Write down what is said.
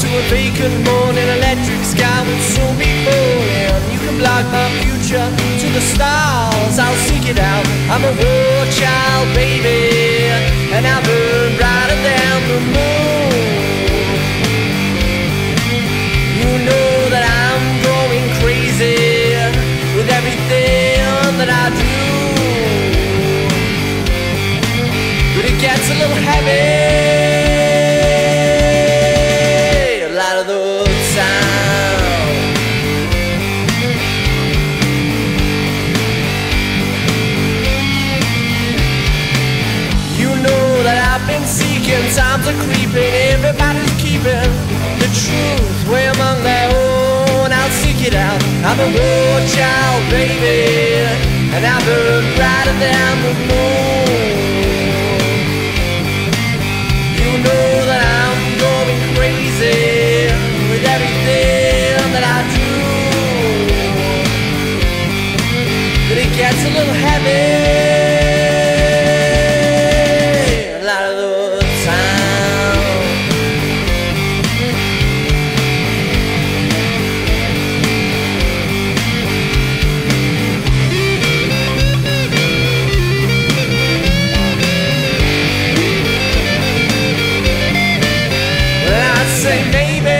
to a vacant morning, electric sky will soon be falling. You can block my future to the stars, I'll seek it out. I'm a war child, baby, and I burn brighter than the moon. You know that I'm going crazy with everything that I do. But it gets a little heavy. are creeping, everybody's keeping the truth way among their own. I'll seek it out. I'm a war child, baby, and I burn brighter than the moon. You know that I'm going crazy with everything that I do. But it gets a little heavy. say maybe.